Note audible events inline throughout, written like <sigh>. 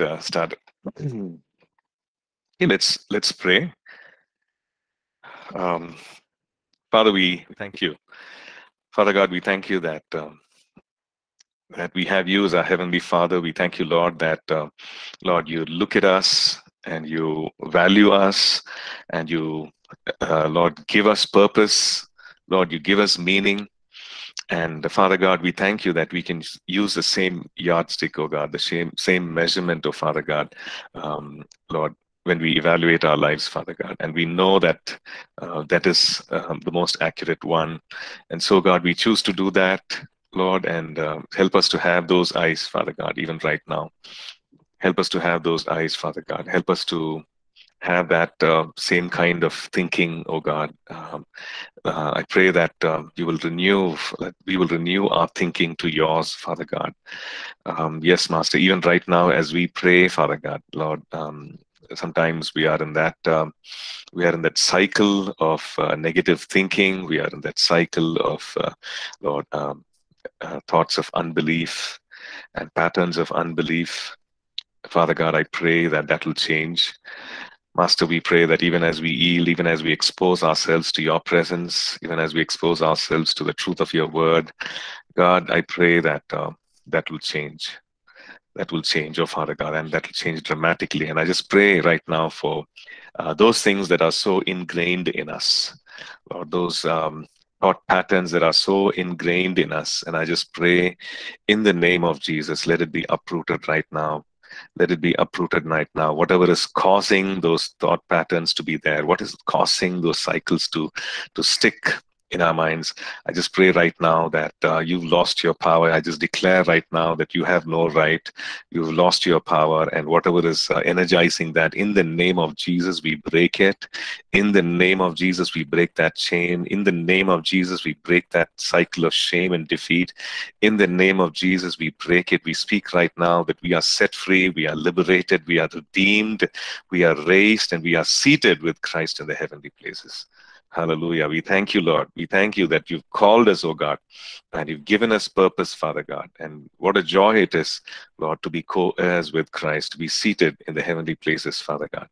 uh, started. okay, let's let's pray. Um, Father, we thank you. Father God, we thank you that um, that we have you as our heavenly Father. We thank you, Lord, that uh, Lord, you look at us and you value us, and you, uh, Lord, give us purpose. Lord, you give us meaning. And Father God, we thank you that we can use the same yardstick, oh God, the same same measurement, oh Father God, um, Lord, when we evaluate our lives, Father God. And we know that uh, that is um, the most accurate one. And so, God, we choose to do that, Lord, and uh, help us to have those eyes, Father God, even right now. Help us to have those eyes, Father God. Help us to have that uh, same kind of thinking, oh God. Um, uh, I pray that um, you will renew, that we will renew our thinking to yours, Father God. Um, yes, Master, even right now as we pray, Father God, Lord, um, sometimes we are in that we are in that cycle of uh, negative thinking. We are in that cycle of uh, Lord uh, thoughts of unbelief and patterns of unbelief. Father God, I pray that that will change. Master, we pray that even as we yield, even as we expose ourselves to your presence, even as we expose ourselves to the truth of your word, God, I pray that uh, that will change. That will change, oh Father God, and that will change dramatically. And I just pray right now for uh, those things that are so ingrained in us, or those um, thought patterns that are so ingrained in us. And I just pray in the name of Jesus, let it be uprooted right now let it be uprooted right now. Whatever is causing those thought patterns to be there, what is causing those cycles to to stick in our minds. I just pray right now that uh, you've lost your power. I just declare right now that you have no right. You've lost your power, and whatever is uh, energizing that, in the name of Jesus, we break it. In the name of Jesus, we break that chain. In the name of Jesus, we break that cycle of shame and defeat. In the name of Jesus, we break it. We speak right now that we are set free, we are liberated, we are redeemed, we are raised, and we are seated with Christ in the heavenly places. Hallelujah. We thank you, Lord. We thank you that you've called us, oh God, and you've given us purpose, Father God. And what a joy it is, Lord, to be co heirs with Christ, to be seated in the heavenly places, Father God.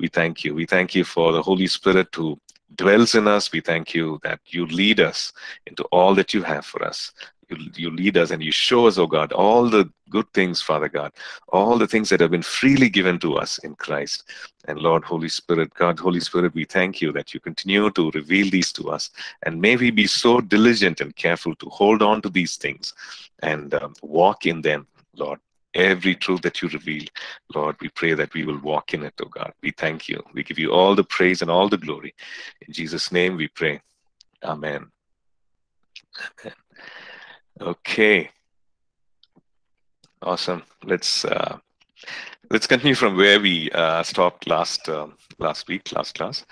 We thank you. We thank you for the Holy Spirit who dwells in us. We thank you that you lead us into all that you have for us you, you lead us and you show us, oh God, all the good things, Father God, all the things that have been freely given to us in Christ. And Lord, Holy Spirit, God, Holy Spirit, we thank you that you continue to reveal these to us. And may we be so diligent and careful to hold on to these things and um, walk in them, Lord. Every truth that you reveal, Lord, we pray that we will walk in it, oh God. We thank you. We give you all the praise and all the glory. In Jesus' name we pray. Amen. Amen. Okay. Awesome. Let's uh, let's continue from where we uh, stopped last uh, last week, last class.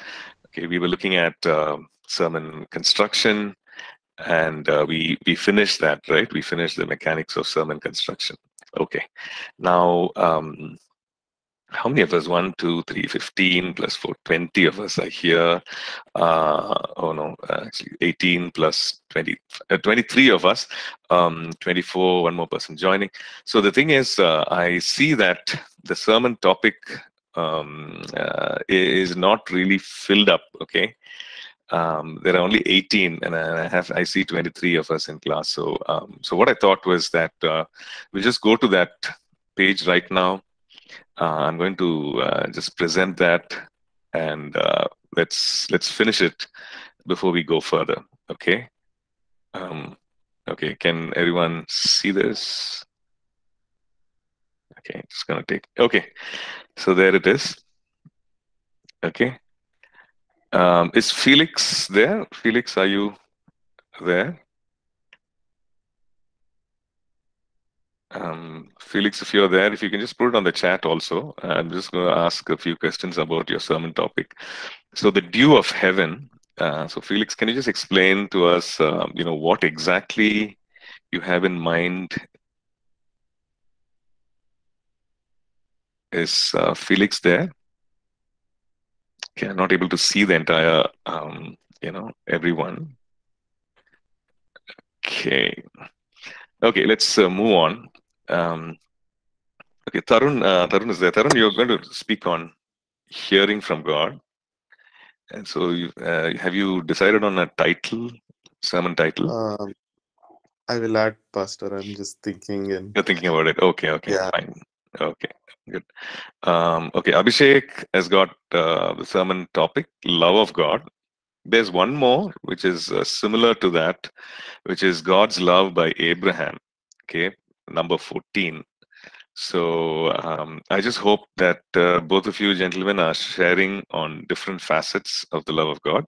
Okay, we were looking at uh, sermon construction, and uh, we we finished that, right? We finished the mechanics of sermon construction. Okay. Now, um, how many of us? One, two, three, 15 plus four, 20 of us are here. Uh, oh no, actually 18 plus 20, uh, 23 of us, um, 24, one more person joining. So the thing is, uh, I see that the sermon topic um, uh, is not really filled up, okay? Um, there are only 18 and I have I see 23 of us in class. So um, so what I thought was that uh, we just go to that page right now I'm going to uh, just present that and uh, let's let's finish it before we go further. Okay. Um, okay. Can everyone see this? Okay. Just gonna take. Okay. So there it is. Okay. Um, is Felix there? Felix, are you there? Um, Felix, if you're there, if you can just put it on the chat also. I'm just going to ask a few questions about your sermon topic. So the dew of heaven. Uh, so Felix, can you just explain to us, um, you know, what exactly you have in mind? Is uh, Felix there? Okay, I'm not able to see the entire, um, you know, everyone. Okay. Okay, let's uh, move on. Um, Okay, Tarun, uh, Tarun is there. Tarun, you're going to speak on hearing from God. And so, you, uh, have you decided on a title, sermon title? Um, I will add, Pastor. I'm just thinking and You're thinking about it. Okay, okay, Yeah. fine. Okay, good. Um, okay, Abhishek has got uh, the sermon topic, love of God. There's one more which is uh, similar to that, which is God's love by Abraham. Okay, number 14. So um, I just hope that uh, both of you gentlemen are sharing on different facets of the love of God.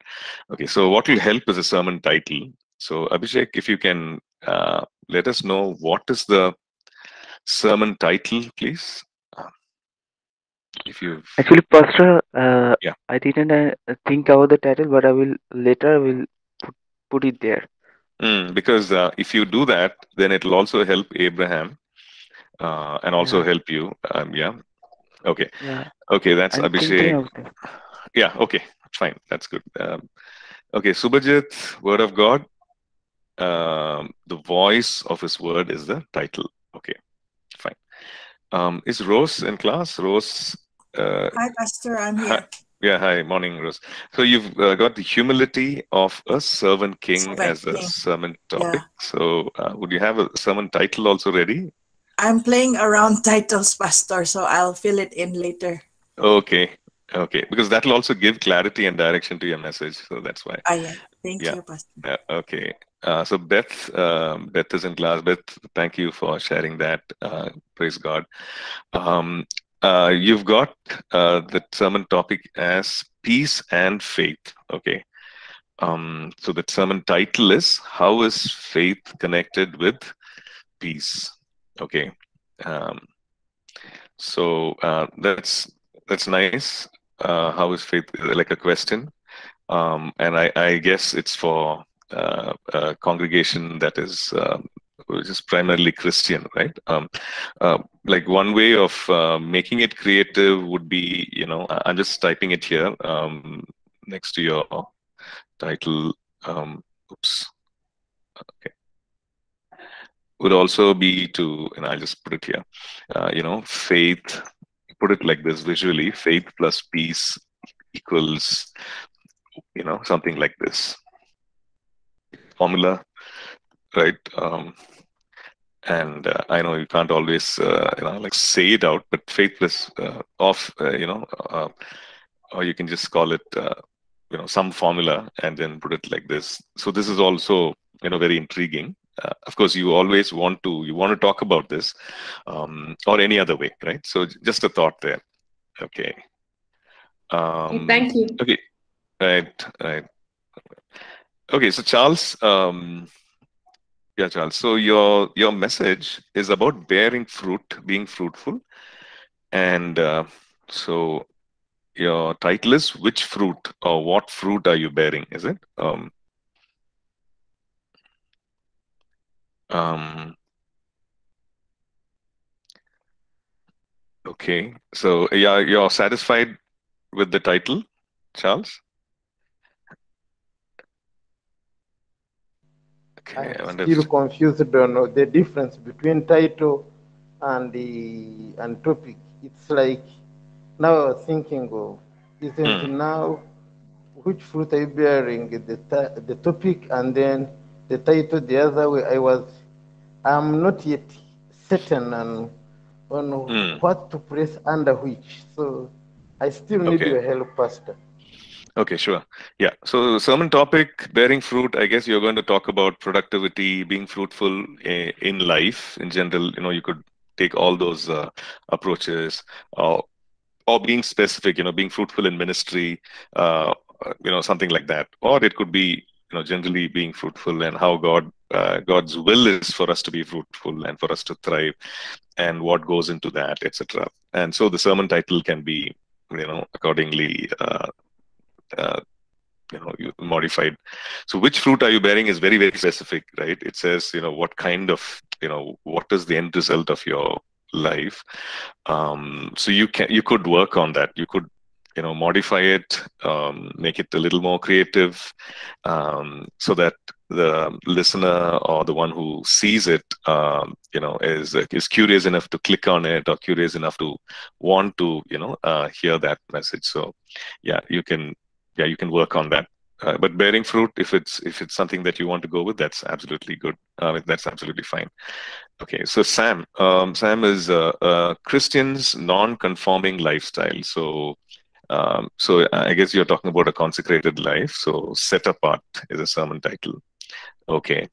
Okay, so what will help is a sermon title. So Abhishek, if you can uh, let us know what is the sermon title, please. If you Actually, Pastor, uh, Yeah. I didn't uh, think about the title, but I will later I will put, put it there. Mm, because uh, if you do that, then it will also help Abraham uh, and also Yeah. help you. Um, yeah. Okay. Yeah, Okay. That's I'm Abhishek. that. Yeah. Okay. Fine. That's good. Um, okay. Subhajit, Word of God. Um, the voice of His Word is the title. Okay. Fine. Um, is Rose in class? Rose. Uh, Hi, Pastor. I'm Hi. here. Yeah, hi, morning, Rose. So you've uh, got the humility of a servant king Servant as a king. sermon topic. Yeah. So uh, would you have a sermon title also ready? I'm playing around titles, Pastor, so I'll fill it in later. Okay, okay, because that will also give clarity and direction to your message. So that's why. Ah, yeah. Thank Yeah. you, Pastor. Yeah, okay. Uh, so Beth, um, Beth is in class. Beth, thank you for sharing that. Uh, praise God. Um, uh, you've got uh, the sermon topic as peace and faith. Okay. Um, so the sermon title is How is Faith Connected with Peace? Okay. Um, so uh, that's that's nice. Uh, how is faith like a question? Um, and I, I guess it's for uh, a congregation that is um, which is primarily Christian, right? Um, uh, like one way of uh, making it creative would be, you know, I'm just typing it here um, next to your title. Um, oops. Okay. Would also be to, and I'll just put it here. Uh, you know, faith. Put it like this visually: faith plus peace equals, you know, something like this. Formula, right? Um, and uh, I know you can't always, uh, you know, like say it out, but faithless uh, off, uh, you know, uh, or you can just call it, uh, you know, some formula and then put it like this. So this is also, you know, very intriguing. Uh, of course, you always want to you want to talk about this, um, or any other way, right? So just a thought there. Okay. Um, Thank you. Okay. Right. Right. Okay. So Charles, um, yeah, Charles. So your your message is about bearing fruit, being fruitful, and uh, so your title is which fruit or what fruit are you bearing? Is it? Um, um, okay. So yeah, you're satisfied with the title, Charles? Okay. I I'm still confused on the difference between title and the and topic. It's like now I was thinking of isn't Hmm. now which fruit are you bearing the the topic and then the title the other way. I was I'm not yet certain on on Hmm. what to place under which. So I still need Okay. your help, Pastor. Okay, sure. Yeah. So sermon topic, bearing fruit, I guess you're going to talk about productivity, being fruitful in life in general. You know, you could take all those uh, approaches or, or being specific, you know, being fruitful in ministry, uh, you know, something like that. Or it could be, you know, generally being fruitful and how God, uh, God's will is for us to be fruitful and for us to thrive and what goes into that, etc. And so the sermon title can be, you know, accordingly uh, uh, you know you modified. So which fruit are you bearing is very very specific right? It says you know what kind of you know what is the end result of your life? Um, so you can you could work on that. You could you know modify it um, make it a little more creative um, so that the listener or the one who sees it, um, you know, is is curious enough to click on it or curious enough to want to, you know, uh, hear that message. So, yeah, you can, yeah, you can work on that. Uh, but bearing fruit, if it's if it's something that you want to go with, that's absolutely good. Uh, that's absolutely fine. Okay, so Sam, um, Sam is uh, uh, Christian's non-conforming lifestyle. So, um, so I guess you're talking about a consecrated life. So, set apart is a sermon title. Okay,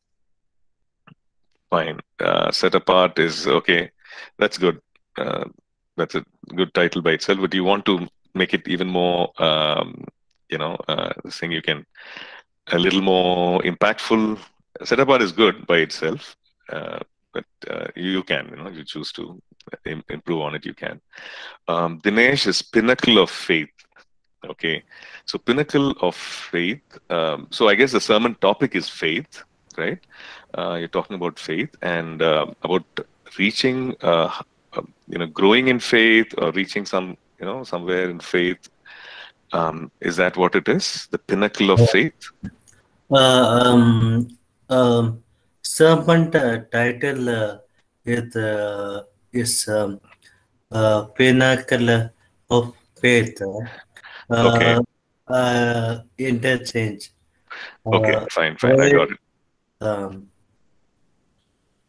fine. Uh, set apart is okay. That's good. That's a good title by itself. But you want to make it even more um, you know uh, thing you can a little more impactful set apart is good by itself uh, but uh, you can you know you choose to Im- improve on it you can. Um, dinesh is pinnacle of faith. Okay. So pinnacle of faith um, so i guess the sermon topic is faith right? Uh, you're talking about faith and uh, about reaching uh, um, you know growing in faith or reaching some you know somewhere in faith um, is that what it is? The pinnacle of faith? Uh, um, um, sermon t- title uh, is, uh, is um, uh, Pinnacle of Faith. Uh, Okay. Uh, interchange. Okay, Uh, fine, fine. I got it. um,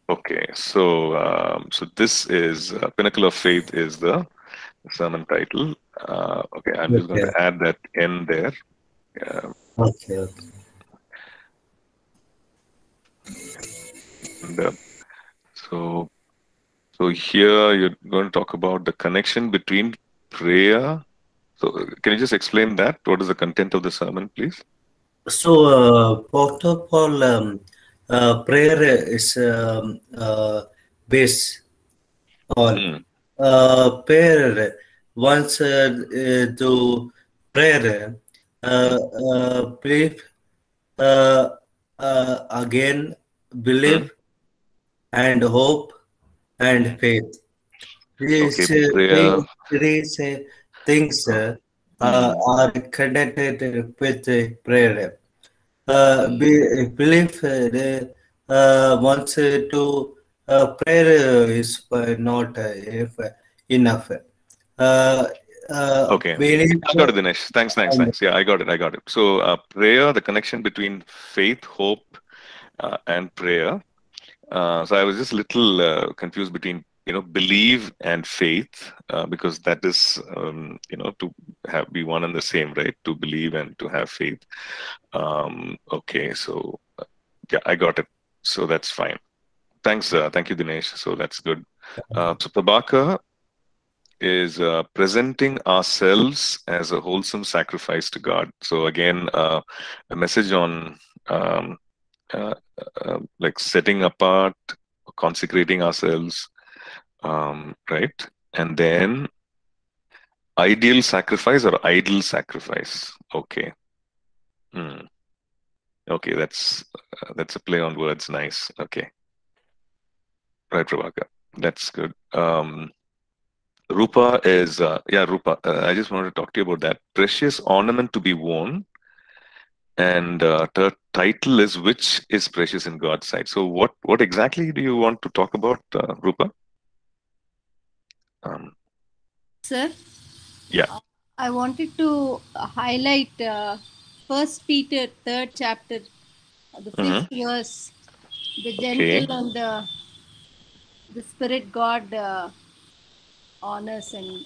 Okay, so um, so this is uh, pinnacle of faith is the sermon title. Uh, okay, I'm just going to add that in there. Okay, okay. and, uh, so so here you're going to talk about the connection between prayer. So uh, can you just explain that? What is the content of the sermon, please? So, uh, all, um, uh, prayer is um, uh, base on Hmm. Uh, prayer. Once uh, do prayer, uh, uh, believe uh, uh, again, believe and hope and faith. These Okay, things, these things are connected with prayer. Uh, be, belief uh, wants to uh, prayer is uh, not uh, if, uh, enough. Uh, uh, Okay. I got it, Dinesh. Thanks, thanks, thanks. Yeah, I got it. I got it. So, uh, prayer, the connection between faith, hope, uh, and prayer. Uh, so, I was just a little uh, confused between you know believe and faith uh, because that is um, you know to have be one and the same, right? To believe and to have faith. Um, okay, so uh, yeah, I got it. So that's fine. Thanks, uh, thank you, Dinesh. So that's good. Uh, so Prabhakar, is uh, presenting ourselves as a wholesome sacrifice to God. So again, uh, a message on um, uh, uh, like setting apart, consecrating ourselves, um, right? And then ideal sacrifice or idle sacrifice. Okay. Hmm. Okay, that's that's a play on words. Nice. Okay. Right, Prabhakar. That's good. Um, Rupa is, uh, yeah, Rupa. Uh, I just wanted to talk to you about that. Precious ornament to be worn. And uh, the title is Which is Precious in God's Sight. So, what, what exactly do you want to talk about, uh, Rupa? Um, Sir? Yeah. Uh, I wanted to highlight uh, First Peter, third chapter, the 5th verse. The gentle Okay. and the, the Spirit God uh, honors and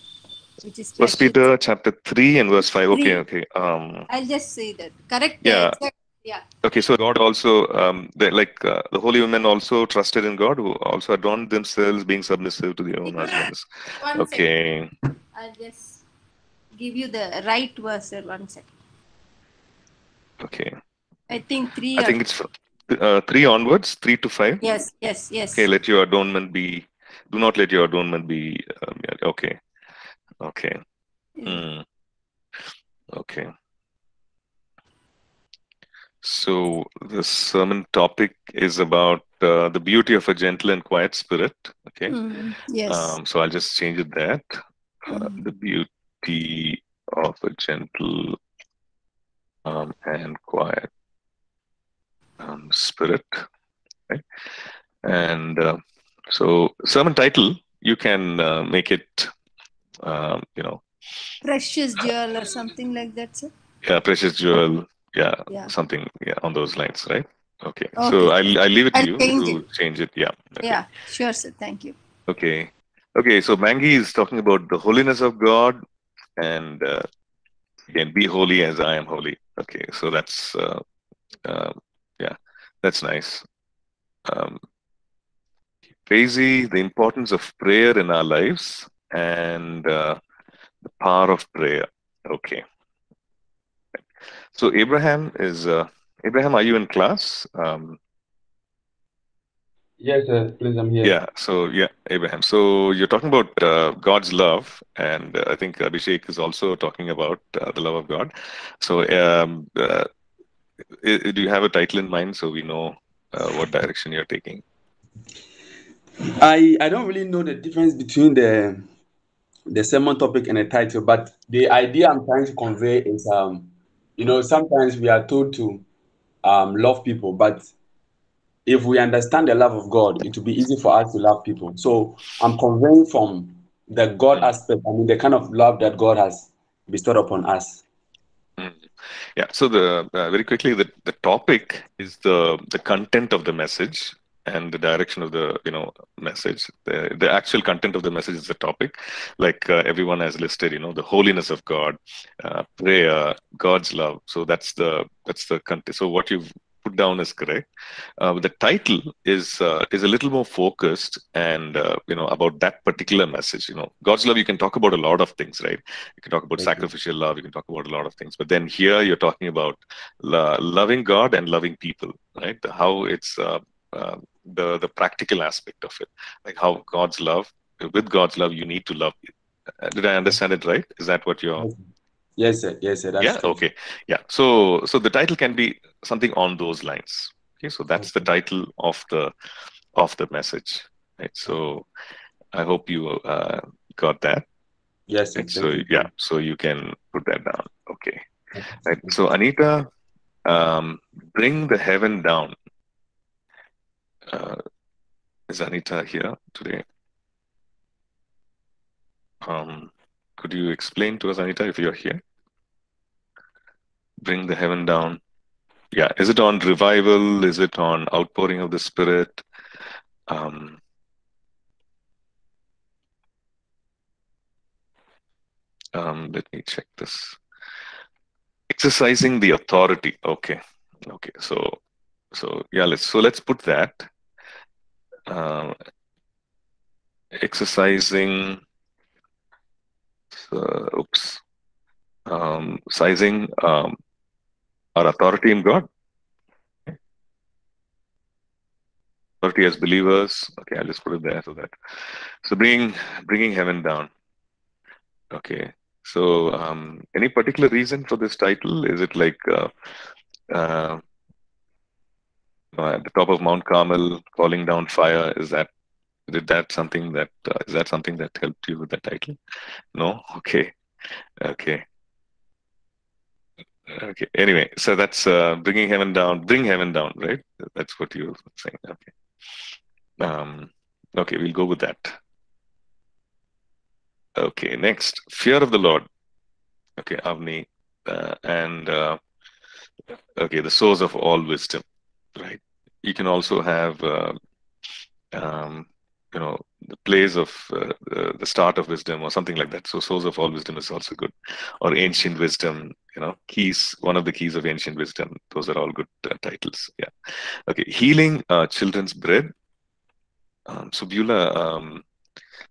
which is First. Peter chapter 3 and verse 5. Okay, Three. okay. Um, I'll just say that. Correct? Yeah. Exact- yeah. okay, so God also, um, the, like uh, the holy women also trusted in God, who also adorned themselves, being submissive to their own husbands. One second. Okay. I'll just give you the right verse. One second. Okay. I think three. I think it's uh, 3 onwards, 3 to 5. Yes, yes, yes. Okay, let your adornment be. Do not let your adornment be. Um, okay. Okay. Hmm. Okay. So the sermon topic is about uh, the beauty of a gentle and quiet spirit. Okay. Mm, yes. Um, so I'll just change it that. Uh, Mm. the beauty of a gentle um, and quiet Spirit, right? And uh, so, sermon title you can uh, make it, um, you know, Precious jewel or something like that, sir. yeah, precious jewel, yeah, Yeah. something, yeah, on those lines, right? Okay. Okay. So I'll I'll leave it to I'll you change to it. change it. Yeah. Okay. Yeah, sure, sir. Thank you. Okay. Okay. So Mangi is talking about the holiness of God and uh, again, be holy as I am holy. Okay. So that's, uh, uh, that's nice. Um, Gracy, the importance of prayer in our lives and uh, the power of prayer. Okay. So Abraham is, uh, Abraham, are you in class? Um, Yes, sir. Please, I'm here. Yeah, so yeah, Abraham. So you're talking about uh, God's love, and uh, I think Abhishek is also talking about uh, the love of God. So, um, uh, do you have a title in mind so we know uh, what direction you're taking? I I don't really know the difference between the the sermon topic and the title, but the idea I'm trying to convey is um, you know, sometimes we are told to um love people, but if we understand the love of God, it will be easy for us to love people. So I'm conveying from the God aspect, I mean the kind of love that God has bestowed upon us. Yeah. So the uh, very quickly, the the topic is the the content of the message and the direction of the you know message. The the actual content of the message is the topic, like uh, everyone has listed. You know, the holiness of God, uh, prayer, God's love. So that's the that's the content. So what you've put down is correct. Uh, the title is uh, is a little more focused and uh, you know about that particular message. You know, God's love. You can talk about a lot of things, right? You can talk about Thank you. sacrificial love. You can talk about a lot of things. But then here you're talking about lo- loving God and loving people, right? The- How it's uh, uh, the the practical aspect of it, like how God's love. With God's love, you need to love. Uh, Did I understand it right? Is that what you're? Yes, sir. Yes, sir. That's yeah. Okay. Yeah. So so the title can be something on those lines. Okay. So that's the title of the of the message. Right. So I hope you uh, got that. Yes. Right, so yeah, so you can put that down. Okay. Right. So Anita, um, bring the heaven down. Uh, is Anita here today? Um, could you explain to us, Anita, if you're here? Bring the heaven down. Yeah. Is it on revival? Is it on outpouring of the Spirit? Um, um, let me check this. Exercising the authority. Okay. Okay. So, so yeah, let's, so let's put that. Uh, exercising, uh, oops, um, sizing um, our authority in God. Authority as believers. Okay, I'll just put it there so that. So bringing bringing heaven down. Okay. So, um, any particular reason for this title? Is it like uh, uh, at the top of Mount Carmel, calling down fire? Is that did that something that uh, is that something that helped you with the title? No. Okay. Okay. Okay. Anyway, so that's uh, bringing heaven down. Bring heaven down, right? That's what you were saying. Okay. Um, okay, we'll go with that. Okay, next, fear of the Lord. Okay, Avni, uh, and uh, okay, the source of all wisdom, right? You can also have, uh, um, you know, the place of uh, the, the start of wisdom or something like that. So, source of all wisdom is also good, or ancient wisdom. You know, keys. One of the keys of ancient wisdom. Those are all good uh, titles. Yeah. Okay, healing uh, children's bread. Um, so, Beulah, um,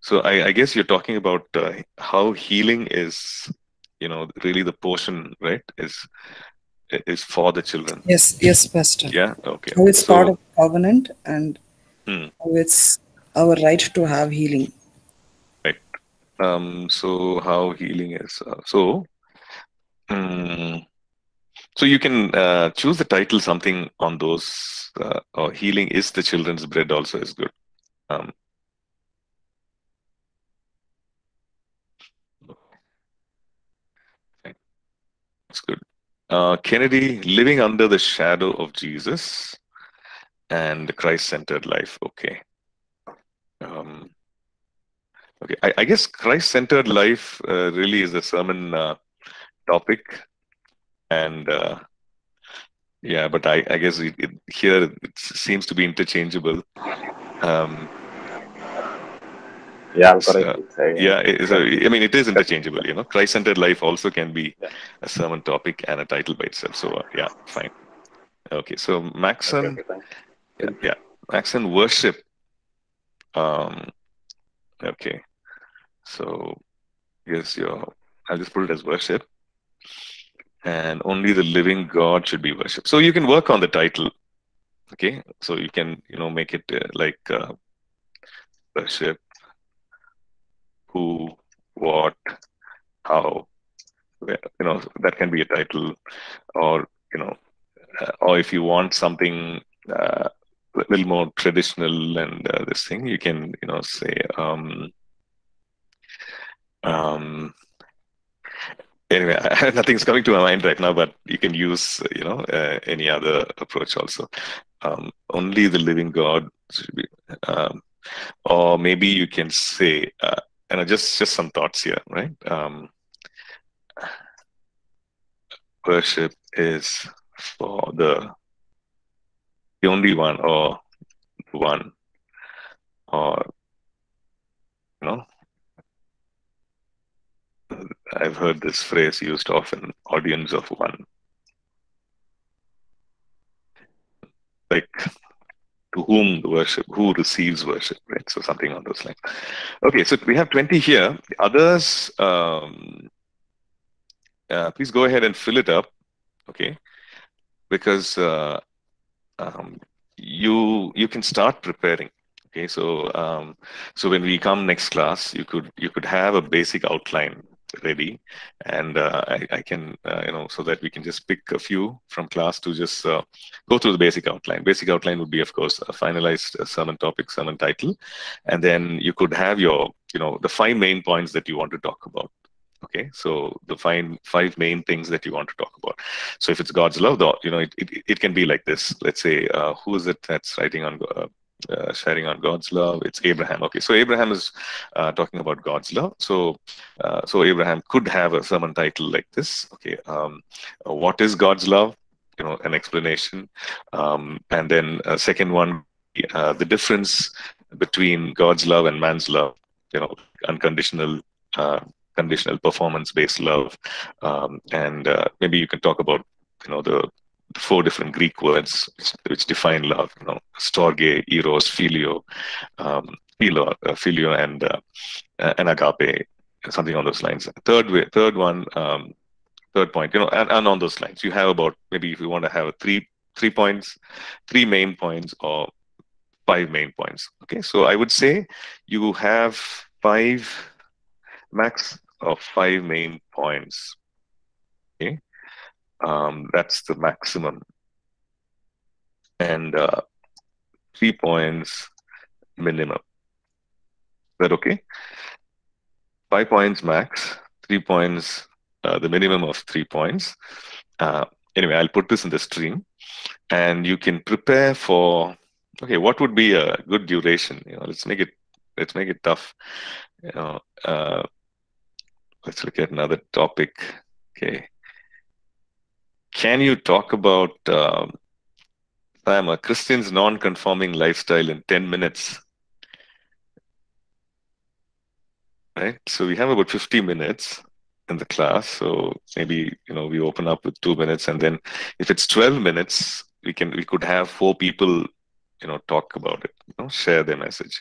so I, I guess you're talking about uh, how healing is, you know, really the portion, right? Is is for the children. Yes, yes, Pastor. Yeah. Okay. How it's So- part of covenant and Hmm. how it's our right to have healing. Right. um so how healing is uh, so mm, so you can uh, choose the title something on those uh, or healing is the children's bread also is good um that's good Uh, Kennedy, living under the shadow of Jesus and Christ-centered life. Okay. Um, okay, I, I guess Christ-centered life uh, really is a sermon uh, topic, and uh, yeah, but I, I guess it, it, here it seems to be interchangeable. Um, Yeah, so, yeah, it- so, I mean, it is interchangeable. You know, Christ-centered life also can be Yeah. a sermon topic and a title by itself. So uh, yeah, fine. Okay, so Okay, Maxon, okay, thanks. yeah, yeah, Maxon worship. Um, okay, so yes, your I'll just put it as worship, and only the living God should be worshipped. So you can work on the title. Okay, so you can you know make it uh, like uh, worship, who, what, how. You know that can be a title, or you know, uh, or if you want something uh, a little more traditional and uh, this thing, you can you know say um, um, anyway, <laughs> nothing's coming to my mind right now, but you can use you know uh, any other approach also. Um, only the living God be, um, or maybe you can say, uh, and just just some thoughts here, right? Um, worship is for the the only one or one or you know I've heard this phrase used often, audience of one. Like to whom the worship, who receives worship, right? So something on those lines. Okay, so we have 20 here. The others, um, uh, please go ahead and fill it up, okay? Because uh, um, you you can start preparing. Okay, so um, so when we come next class, you could you could have a basic outline ready. And uh, I, I can uh, you know so that we can just pick a few from class to just uh, go through the basic outline. Basic outline would be of course a finalized uh, sermon topic sermon title. And then you could have your you know the five main points that you want to talk about okay so the five five main things that you want to talk about so if it's god's love the, you know it, it, it can be like this let's say uh, who is it that's writing on uh, uh, sharing on God's love. It's Abraham. Okay, so Abraham is uh, talking about God's love. So, uh, so Abraham could have a sermon title like this. Okay, um, uh, what is God's love? You know, an explanation, um, and then a second one, uh, the difference between God's love and man's love. You know, unconditional. Uh, conditional performance-based love, um, and uh, maybe you can talk about you know the the four different Greek words which, which define love, you know, storge, eros, phileo, um, philo, uh, and uh, and agape, something on those lines. Third way, third one, um, third point, you know, and, and on those lines, you have about maybe if you want to have three three points, three main points, or five main points. Okay, so I would say you have five max of five main points. Okay um, that's the maximum. And uh, three points minimum. Is that okay? Five points max, three points, uh, the minimum of three points. Uh, anyway, I'll put this in the stream and you can prepare for, okay, what would be a good duration? You know, let's make it, let's make it tough. You know, uh, let's look at another topic. Okay can you talk about um, a Christian's non-conforming lifestyle in 10 minutes? Right. So we have about 50 minutes in the class. So maybe you know we open up with two minutes, and then if it's 12 minutes, we can we could have four people, you know, talk about it, you know, share their message.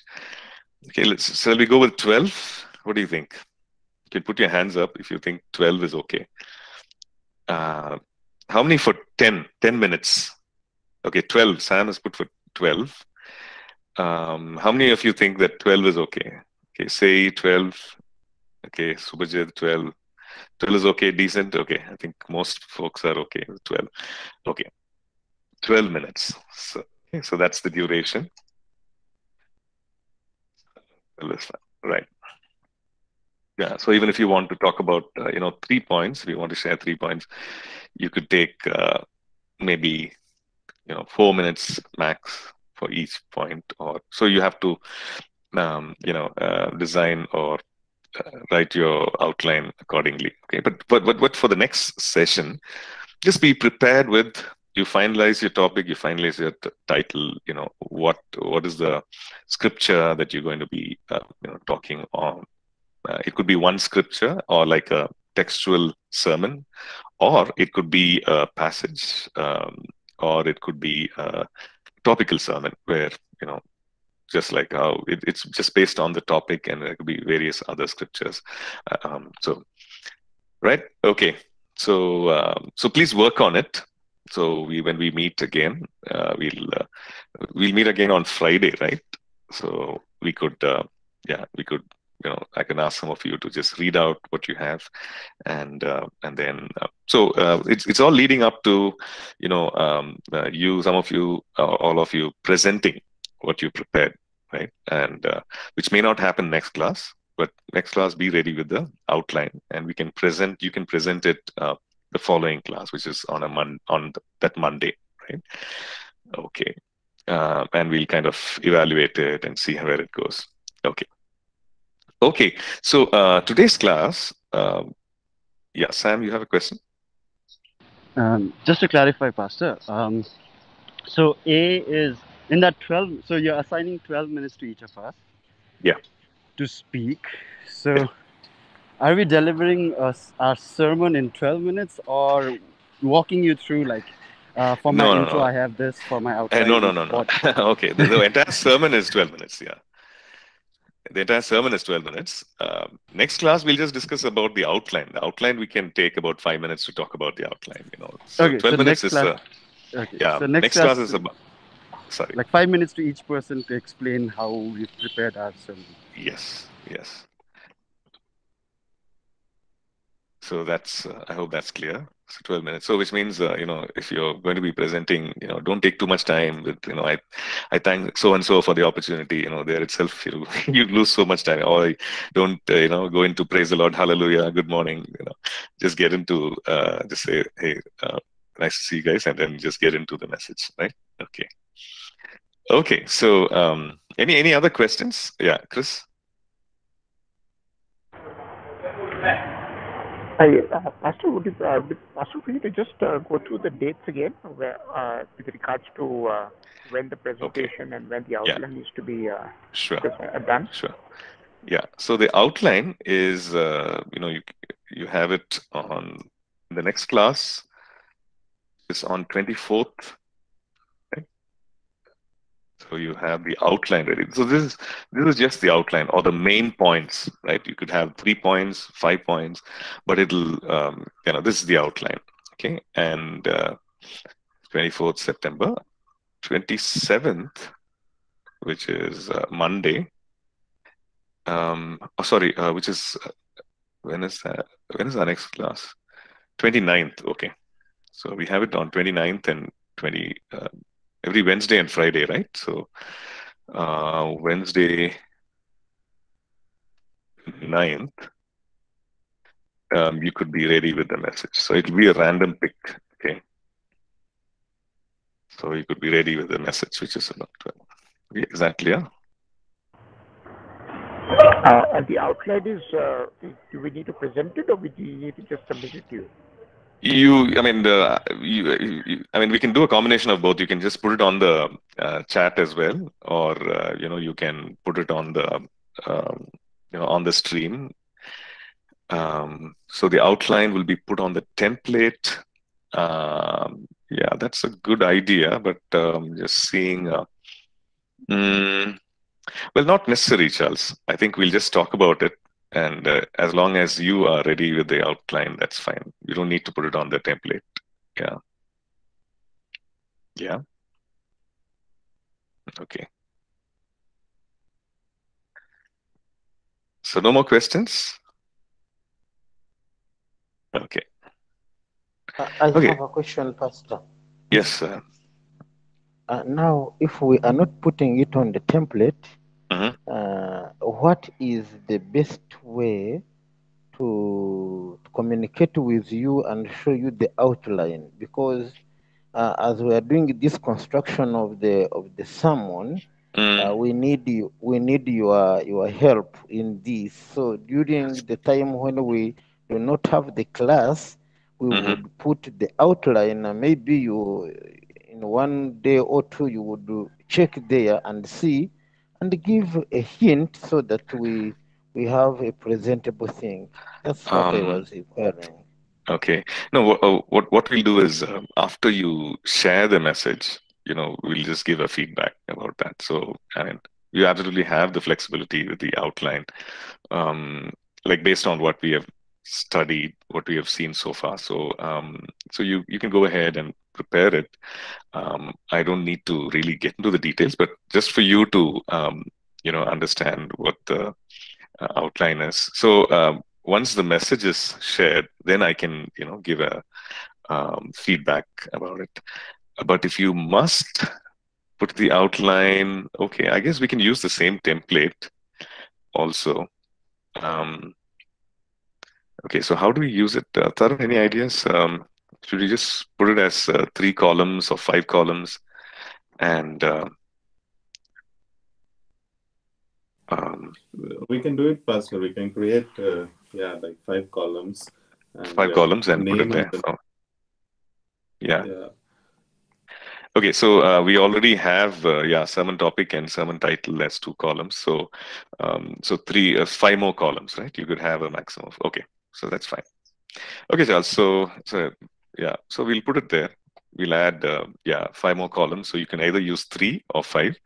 Okay, let's shall we go with 12? What do you think? You can put your hands up if you think 12 is okay. Uh, how many for 10 10 minutes. Okay 12 sam has put for 12 um, how many of you think that 12 is okay? Okay say 12 okay subhajit 12 12 is okay decent? Okay i think most folks are okay with 12 okay 12 minutes. So, okay, so that's the duration. Right yeah so even if you want to talk about uh, you know three points if you want to share three points you could take uh, maybe you know four minutes max for each point or so you have to um, you know uh, design or uh, write your outline accordingly okay? But but but but for the next session just be prepared with you finalize your topic you finalize your title you know what what is the scripture that you're going to be uh, you know talking on uh, it could be one scripture or like a textual sermon or it could be a passage um, or it could be a topical sermon where you know just like how it, it's just based on the topic and there could be various other scriptures. Uh, um, so right? Okay. So um, so please work on it. So we when we meet again uh, we'll uh, we'll meet again on friday right? So we could uh, yeah we could you know i can ask some of you to just read out what you have and uh, and then uh, so uh, it's it's all leading up to you know um, uh, you some of you uh, all of you presenting what you prepared right? And uh, which may not happen next class but next class be ready with the outline and we can present you can present it the following class which is on a mon- on th- that monday right? Okay. And we'll kind of evaluate it and see where it goes. Okay okay so uh, today's class um, yeah sam you have a question Um, just to clarify, Pastor, um, so A is in that 12, so you're assigning 12 minutes to each of us yeah to speak. So are we delivering us our sermon in 12 minutes or walking you through, like, uh, for my No, no, intro, no. I have this, for my Uh, no, no, no, no. <laughs> okay, the, the entire sermon is 12 minutes. Yeah. The entire sermon is 12 minutes. Um, next class, we'll just discuss about the outline. The outline, we can take about five minutes to talk about the outline. You know, so Okay, 12 so minutes is, class- uh, Okay, yeah, so next, next class class- is about, sorry. Like five minutes to each person to explain how we've prepared our sermon. Yes, yes. So that's, uh, I hope that's clear. So 12 minutes. So which means, uh, you know, if you're going to be presenting, you know, don't take too much time with, you know, I, I thank so and so for the opportunity, you know, there itself, <laughs> you, you lose so much time. Or don't, uh, you know, go into praise the Lord, hallelujah, good morning, you know, just get into, uh, just say, hey, uh, nice to see you guys, and then just get into the message, right? Okay. Okay. So, um, any, any other questions? Yeah, Chris? Hi, uh, Pastor, would you, uh, Pastor, for you to just uh, go through the dates again, where, uh, with regards to uh, when the presentation and when the outline needs to be uh, Sure. uh, done? Sure. Yeah. So the outline is, uh, you know, you you have it on the next class is on 24th. So you have the outline ready. So this is this is just the outline or the main points, right? You could have three points, five points, but it'll, um, you know, this is the outline. Okay. And uh, 24th September, 27th, which is uh, Monday, um oh, sorry uh, which is uh, when is that when is our next class 29th okay so we have it on 29th and 20 uh, every wednesday and friday right? So uh wednesday 9th um, you could be ready with the message. So it'll be a random pick okay? So you could be ready with the message which is about 12 okay, is that clear? Uh, and the outline is, uh, do we need to present it or we need to just submit it to you? You, I mean, the you, you, I mean, we can do a combination of both. You can just put it on the uh, chat as well, or uh, you know, you can put it on the, um, you know, on the stream. Um, so the outline will be put on the template. Um, yeah, that's a good idea, but um, just seeing. Uh, mm, well, not necessary, Charles. I think we'll just talk about it and uh, as long as you are ready with the outline that's fine you don't need to put it on the template yeah yeah okay so no more questions okay I I Okay. have a question, Pastor. yes sir. Uh, now, if we are not putting it on the template, Mhm. uh, what is the best way to communicate with you and show you the outline because uh, as we are doing this construction of the of the sermon, uh, we need you we need your your help in this. So during the time when we do not have the class, we Mhm. would put the outline. And maybe you in one day or two you would do- check there and see and give a hint so that we we have a presentable thing. That's what I Um, was inquiring. Okay. No, what, uh, what what we'll do is um, after you share the message, you know, we'll just give a feedback about that. So, I mean, you absolutely have the flexibility with the outline, um, like based on what we have studied, what we have seen so far. So, um, so you you can go ahead and prepare it. Um, I don't need to really get into the details, but just for you to, um, you know, understand what the uh, outline is. So um, once the message is shared, then I can, you know, give a um, feedback about it. But if you must put the outline, okay, I guess we can use the same template also. Um, okay, so how do we use it? Uh, Tarun, any ideas? Um, should we just put it as uh, three columns or five columns? And uh, um, We can do it faster. We can create, uh, yeah, like five columns. And, five uh, columns and put it there. the- Oh. Yeah. yeah. Okay, so uh, we already have uh, yeah sermon topic and sermon title as two columns. So um, so three uh, five more columns, right? You could have a maximum of okay. So that's fine. Okay, Charles. So so yeah, so we'll put it there. We'll add uh, yeah five more columns. So you can either use three or five,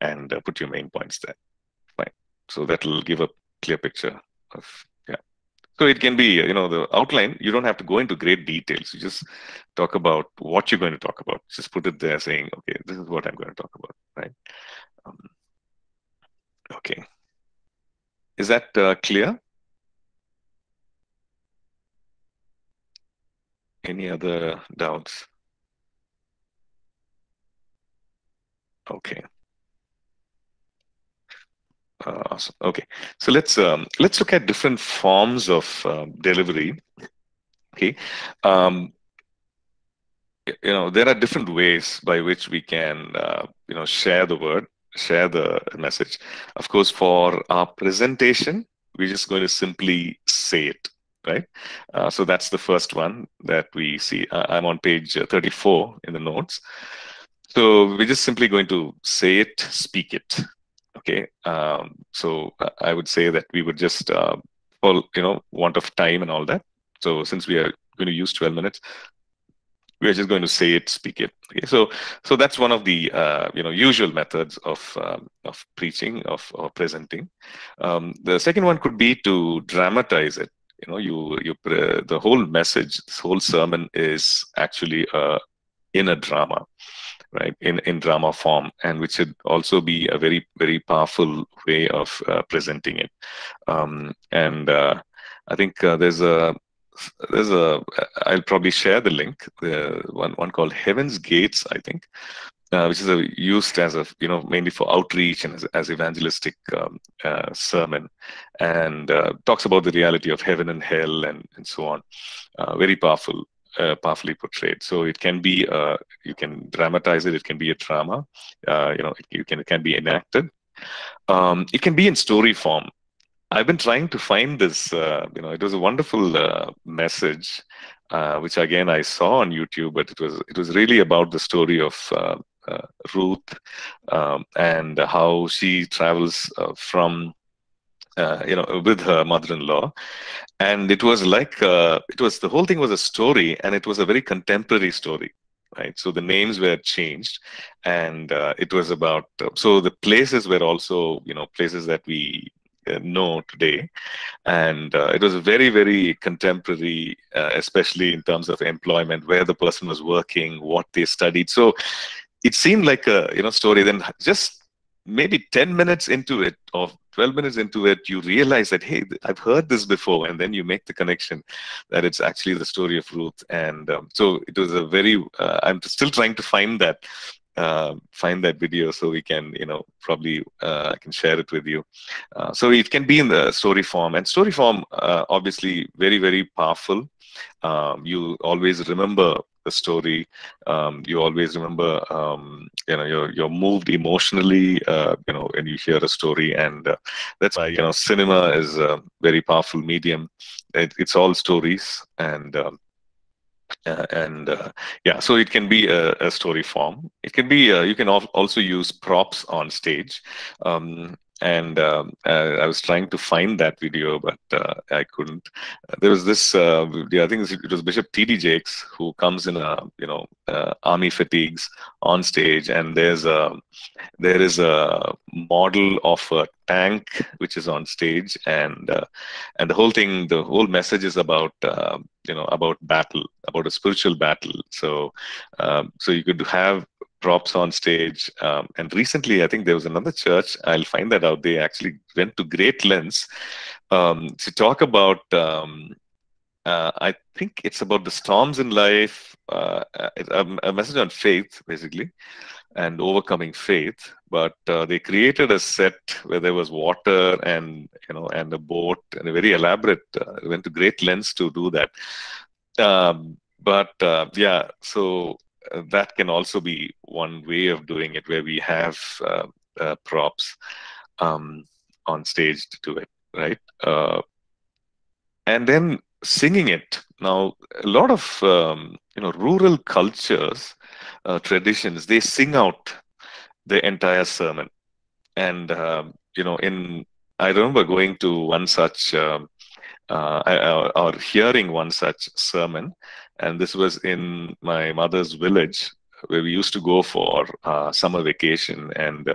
and uh, put your main points there. Fine. So that'll give a clear picture of yeah. So it can be, you know, the outline, you don't have to go into great details. You just talk about what you're going to talk about. Just put it there saying, okay, this is what I'm going to talk about, right? Um, okay. Is that uh, clear? Any other doubts? Okay. Uh, awesome. Okay, so let's um, let's look at different forms of um, delivery. Okay, um, you know there are different ways by which we can uh, you know share the word, share the message. Of course, for our presentation, we're just going to simply say it, right? Uh, so that's the first one that we see. Uh, I'm on page uh, 34 in the notes. So we're just simply going to say it, speak it. Okay. Um, so uh, I would say that we would just, uh, you know, want of time and all that. So since we are going to use 12 minutes, we are just going to say it, speak it. Okay. So so that's one of the uh, you know usual methods of um, of preaching of or presenting. Um, the second one could be to dramatize it. You know, you you the whole message, this whole sermon is actually uh, in a drama right? In in drama form and which should also be a very very powerful way of uh, presenting it. Um, and uh, i think uh, there's a there's a i'll probably share the link. The one one called heaven's gates i think uh, which is a, used as a you know mainly for outreach and as, as evangelistic um, uh, sermon and uh, talks about the reality of heaven and hell and and so on uh, very powerful uh, powerfully portrayed. So it can be, you can dramatize it. It can be a drama. You know, it, you can it can be enacted. Um, it can be in story form. I've been trying to find this. You know, it was a wonderful message, uh, which again I saw on YouTube. But it was it was really about the story of Ruth um, and how she travels uh, from uh, you know, with her mother-in-law, and it was like uh, it was the whole thing was a story, and it was a very contemporary story, right? So the names were changed, and uh, it was about so the places were also you know places that we uh, know today, and uh, it was very very contemporary, uh, especially in terms of employment, where the person was working, what they studied. So it seemed like a you know story. Then just maybe 10 minutes into it or 12 minutes into it you realize that hey i've heard this before and then you make the connection that it's actually the story of ruth and um, so it was a very uh, i'm still trying to find that uh, find that video so we can, you know, probably uh, I can share it with you. Uh, so it can be in the story form, and story form uh, obviously very very powerful. Um, you always remember the story. Um, you always remember, um, you know, you're you're moved emotionally, uh, you know, when you hear a story, and uh, that's why you know cinema is a very powerful medium. It, it's all stories, and um, uh, and uh, yeah, so it can be a, a story form. It can be uh, you can al also use props on stage. Um, and um, I was trying to find that video, but uh, I couldn't. There was this, uh, I think it was Bishop T.D. Jakes who comes in a, you know, uh, army fatigues on stage, and there's a, there is a model of a tank which is on stage, and uh, and the whole thing, the whole message is about, uh, you know, about battle, about a spiritual battle. So, um, so you could have props on stage. Um, and recently, I think there was another church, I'll find that out. They actually went to great lengths um, to talk about, um, uh, I think it's about the storms in life, uh, a, a, message on faith, basically, and overcoming faith. But uh, they created a set where there was water and, you know, and a boat and a very elaborate, uh, went to great lengths to do that. Um, but uh, yeah, so uh, that can also be one way of doing it where we have uh, uh, props um, on stage to do it right? Uh, and then singing it. Now a lot of um, you know rural cultures uh, traditions they sing out the entire sermon. And um, you know in i remember going to one such um, uh, or hearing one such sermon and this was in my mother's village where we used to go for uh, summer vacation and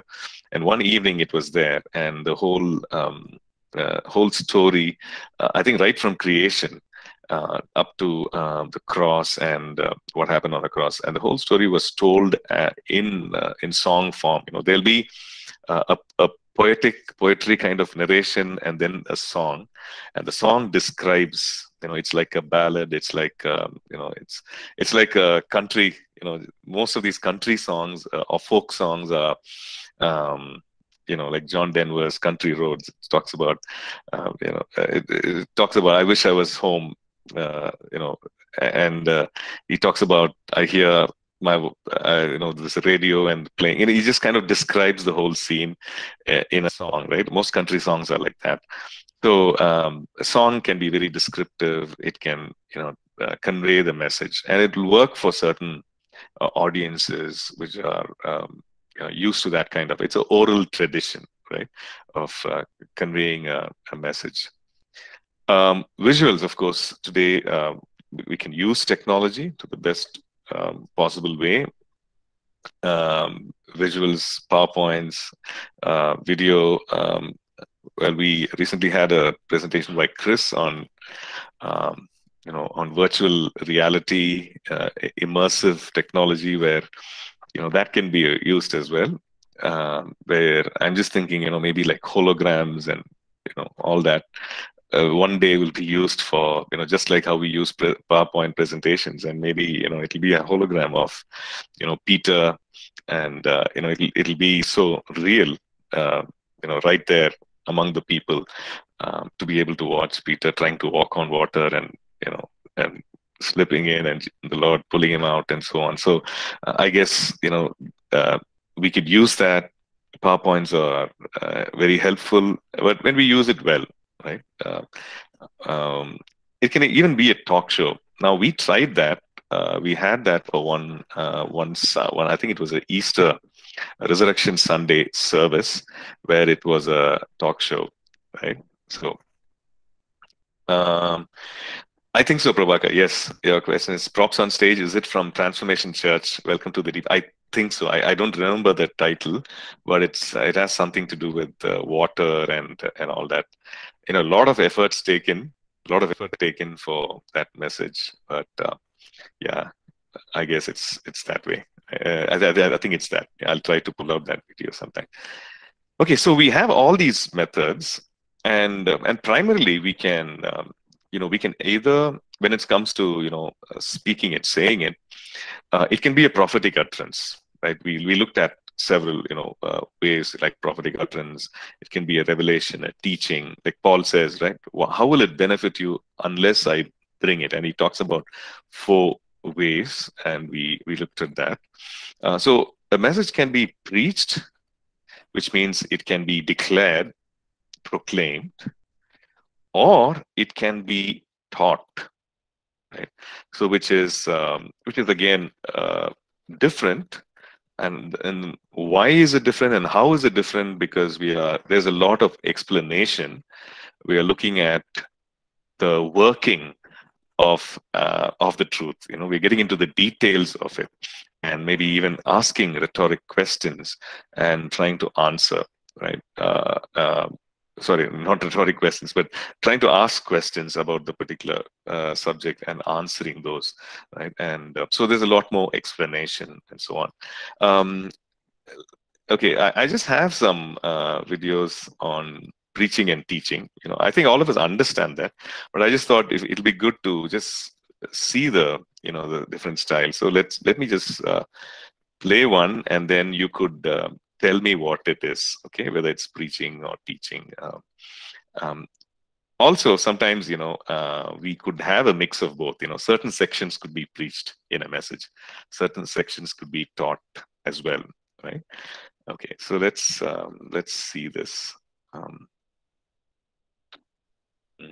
and one evening it was there and the whole um, uh, whole story uh, i think right from creation uh, up to uh, the cross and uh, what happened on the cross. And the whole story was told in in song form. You know there'll be a, a poetic poetry kind of narration and then a song. And the song describes you know it's like a ballad it's like um, you know it's it's like a country you know most of these country songs uh, or folk songs are um, you know like john denver's country roads talks about uh, you know uh, it, it, talks about i wish i was home uh, you know and uh, he talks about i hear my uh, you know this radio and playing and he just kind of describes the whole scene uh, in a song right most country songs are like that so um, a song can be very descriptive. It can, you know, uh, convey the message, and it will work for certain uh, audiences which are um, you know, used to that kind of. It's an oral tradition, right, of uh, conveying a, a message. Um, visuals, of course, today uh, we can use technology to the best um, possible way. Um, visuals, PowerPoints, uh, video, um, well, we recently had a presentation by Chris on, um, you know, on virtual reality, uh, immersive technology, where, you know, that can be used as well. Um, where I'm just thinking, you know, maybe like holograms and, you know, all that. Uh, one day will be used for, you know, just like how we use pre PowerPoint presentations, and maybe, you know, it'll be a hologram of, you know, Peter, and uh, you know, it'll it'll be so real, uh, you know, right there among the people um, to be able to watch Peter trying to walk on water and you know and slipping in and the Lord pulling him out and so on. So uh, I guess you know uh, we could use that. PowerPoints are uh, very helpful, but when we use it well, right? Uh, um, it can even be a talk show. Now we tried that. Uh, we had that for one uh, once. one I think it was an Easter Resurrection Sunday service where it was a talk show, right? So, um, I think so, Prabhakar. Yes, your question is props on stage. Is it from Transformation Church? Welcome to the deep. I think so. I, I don't remember the title, but it's it has something to do with uh, water and and all that. You know, a lot of efforts taken, a lot of effort taken for that message. But uh, yeah, I guess it's it's that way. Uh, I, I, think it's that. I'll try to pull out that video sometime. Okay, so we have all these methods, and uh, and primarily we can, um, you know, we can either when it comes to you know uh, speaking it, saying it, uh, it can be a prophetic utterance, right? We we looked at several you know uh, ways like prophetic utterance. It can be a revelation, a teaching. Like Paul says, right? How will it benefit you unless I bring it? And he talks about four ways, and we we looked at that. Uh, so a message can be preached, which means it can be declared, proclaimed, or it can be taught right so which is um, which is again uh, different and and why is it different and how is it different? Because we are there's a lot of explanation. We are looking at the working of uh, of the truth. You know we're getting into the details of it and maybe even asking rhetoric questions and trying to answer right? Uh, uh, sorry, not rhetoric questions, but trying to ask questions about the particular uh, subject and answering those, right? And uh, so there's a lot more explanation and so on. Um, okay, I, I, just have some uh, videos on preaching and teaching. You know, I think all of us understand that, but I just thought it, it'll be good to just see the you know the different styles. So let's let me just uh, play one, and then you could uh, tell me what it is, okay, whether it's preaching or teaching. Um, um, also, sometimes, you know, uh, we could have a mix of both. You know, certain sections could be preached in a message, certain sections could be taught as well, right? Okay, so let's um, let's see this. Um, hmm.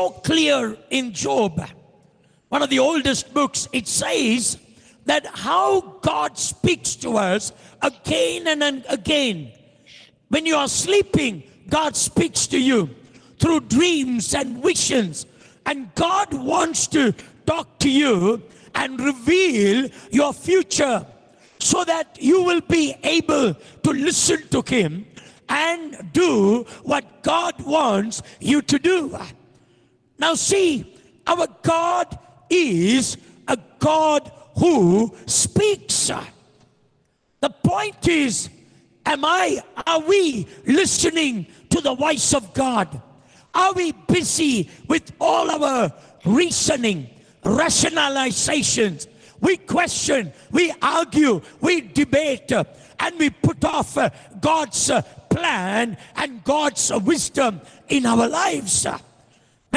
Okay. clear in Job, one of the oldest books, it says that how God speaks to us again and again. When you are sleeping, God speaks to you through dreams and visions. And God wants to talk to you and reveal your future so that you will be able to listen to Him and do what God wants you to do. Now, see, our God is a God who speaks. The point is, am I, are we listening to the voice of God? Are we busy with all our reasoning, rationalizations? We question, we argue, we debate, and we put off God's plan and God's wisdom in our lives.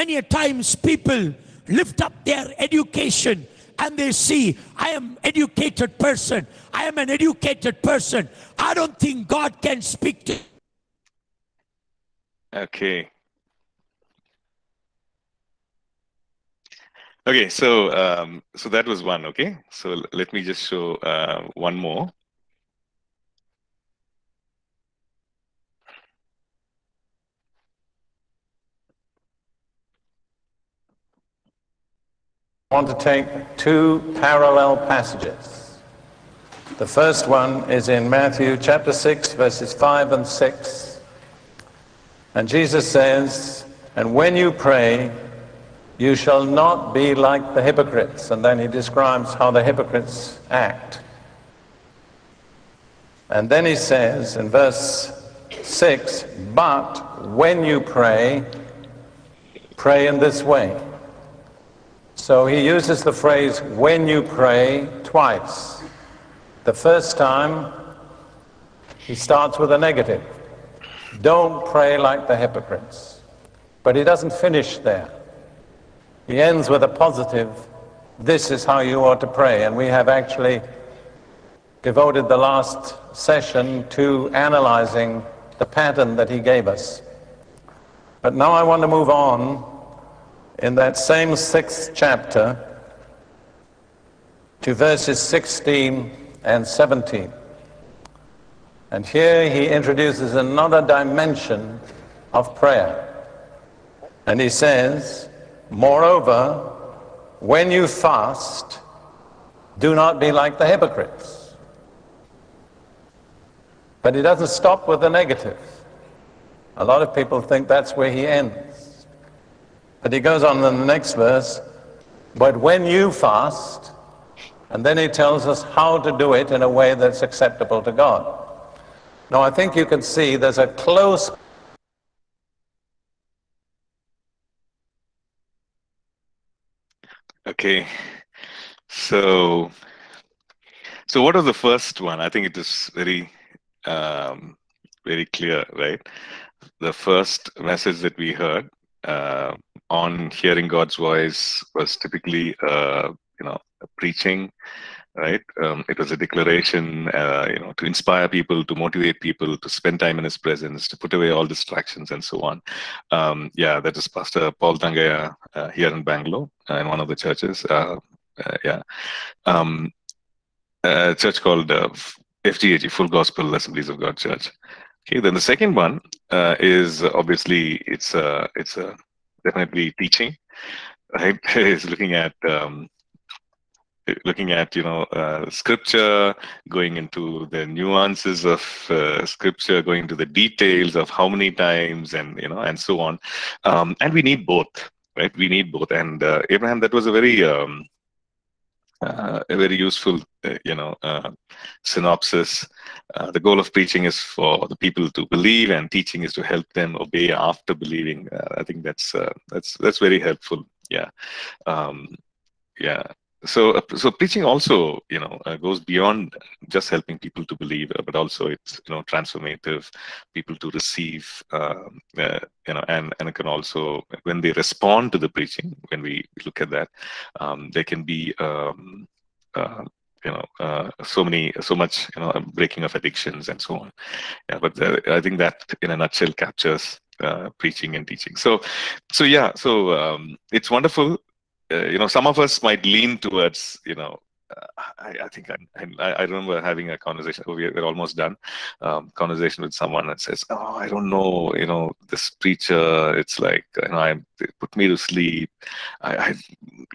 Many a times people lift up their education and they see, I am educated person. I am an educated person. I don't think God can speak to. Okay. Okay, so um, so that was one. Okay, so let me just show uh, one more. Want to take two parallel passages. The first one is in Matthew chapter 6, verses 5 and 6. And Jesus says, And when you pray, you shall not be like the hypocrites. And then he describes how the hypocrites act. And then he says in verse 6, But when you pray, pray in this way. So he uses the phrase, when you pray, twice. The first time, he starts with a negative. Don't pray like the hypocrites. But he doesn't finish there. He ends with a positive, this is how you ought to pray. And we have actually devoted the last session to analyzing the pattern that he gave us. But now I want to move on in that same sixth chapter to verses 16 and 17. And here he introduces another dimension of prayer. And he says, Moreover, when you fast, do not be like the hypocrites. But he doesn't stop with the negative. A lot of people think that's where he ends. But he goes on in the next verse, but when you fast, and then he tells us how to do it in a way that's acceptable to God. Now, I think you can see there's a close Okay. So, so what was the first one? I think it is very, um, very clear, right? The first message that we heard uh, on hearing God's voice was typically, uh, you know, preaching, right? Um, it was a declaration, uh, you know, to inspire people, to motivate people, to spend time in His presence, to put away all distractions, and so on. Um, yeah, that is Pastor Paul Thangiah uh, here in Bangalore, uh, in one of the churches. Uh, uh, yeah, um, a church called uh, FGAG, Full Gospel Assemblies of God Church. Okay, then the second one uh, is obviously it's a it's uh, definitely teaching, right? <laughs> is looking at um, looking at you know uh, scripture, going into the nuances of uh, scripture, going into the details of how many times and you know and so on, um, and we need both, right? We need both. And uh, Abraham, that was a very um, uh, a very useful, uh, you know, uh, synopsis. Uh, the goal of preaching is for the people to believe, and teaching is to help them obey after believing. Uh, I think that's uh, that's that's very helpful. Yeah, um, yeah so uh, so preaching also you know uh, goes beyond just helping people to believe uh, but also it's you know transformative people to receive um, uh, you know and and it can also when they respond to the preaching when we look at that um, there can be um, uh, you know uh, so many so much you know breaking of addictions and so on yeah but i think that in a nutshell captures uh, preaching and teaching. So, so yeah, so um, it's wonderful uh, you know, some of us might lean towards, you know, uh, I, I, think I, I, I, remember having a conversation. We're, we're almost done. Um, conversation with someone that says, "Oh, I don't know. You know, this preacher. It's like you know, I put me to sleep. I, I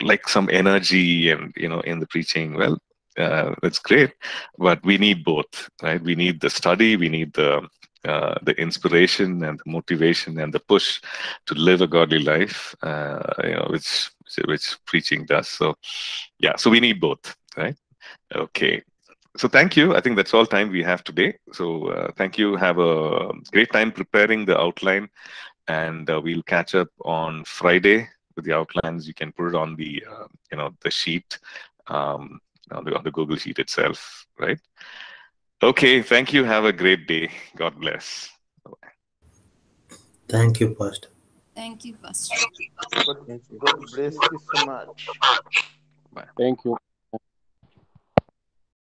like some energy and you know in the preaching. Well, uh, that's great, but we need both, right? We need the study. We need the uh, the inspiration and the motivation and the push to live a godly life, uh, you know, which which preaching does. So, yeah, so we need both, right? Okay. So thank you. I think that's all time we have today. So uh, thank you. Have a great time preparing the outline, and uh, we'll catch up on Friday with the outlines. You can put it on the uh, you know the sheet um, on the on the Google sheet itself, right? Okay. Thank you. Have a great day. God bless. Thank you, Pastor. Thank you, Pastor. God bless you so much. Bye. Thank you.